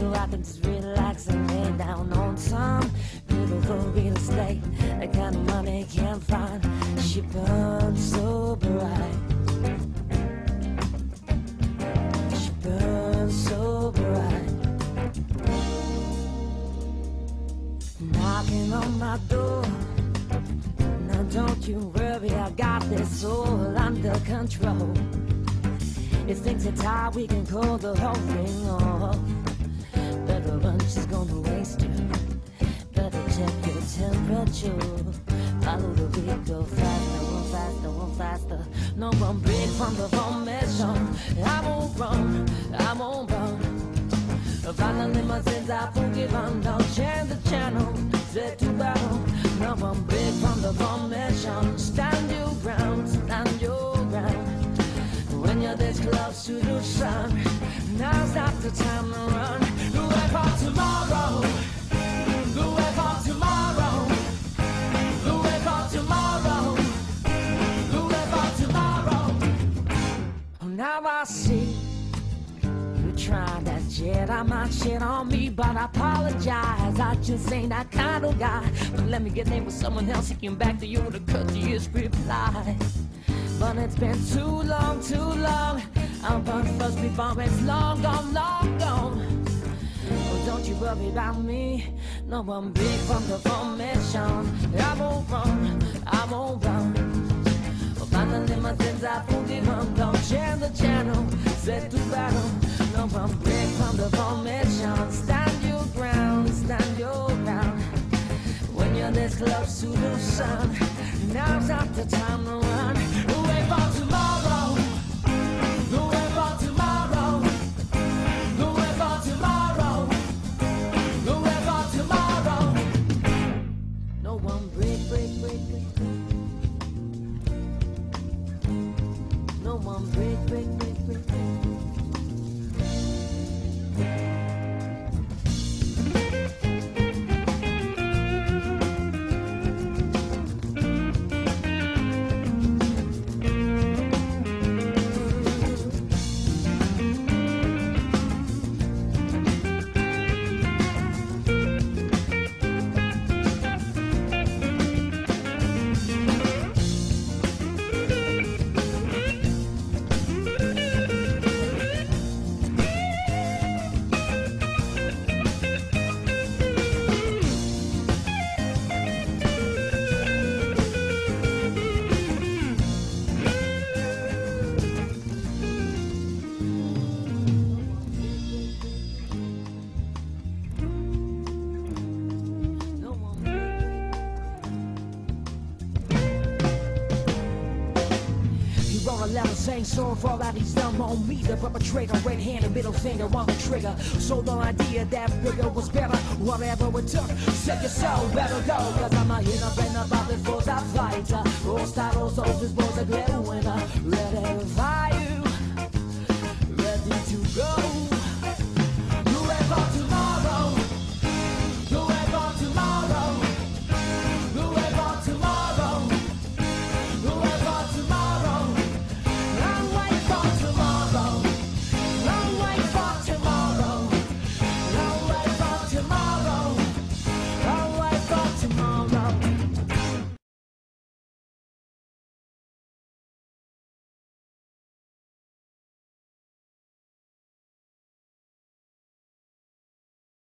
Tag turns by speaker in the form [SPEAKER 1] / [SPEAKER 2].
[SPEAKER 1] so I can just relax and lay down on some beautiful real estate. I kind of money can't find. She burns so bright. She burns so bright. Knocking on my door. Now don't you worry, I got this all under control. If things are tight, we can call the whole thing off. Better run, she's gonna waste you. Better check your temperature. Follow the beat, go faster, one faster, one faster. No one break from the formation. I won't run, I won't run. Finally, my sins are forgiven. Don't change the channel, set to battle. No one break from the formation. Stand your ground, stand your ground. When you're this close to the sun, that Jedi mind shit on me, but I apologize. I just ain't that kind of guy. But let me get in with someone else. He came back to you to cut to his reply. But it's been too long, too long. I'm born first before it's long gone, long gone. Oh, don't you worry about me. No one big from the formation. I won't run, I won't run. Well, finally my sins are forgiven. Don't change the channel, set to battle. This close to the sun, now's not the time to run. Away for tomorrow. Away for tomorrow. A saying sorry for all that he's done on me, the perpetrator, red hand handed middle finger on the trigger. Sold the idea that bigger was better, whatever it took. Said your better go, cause I'm a up and about before I fight. Os taros, os boys are glowing.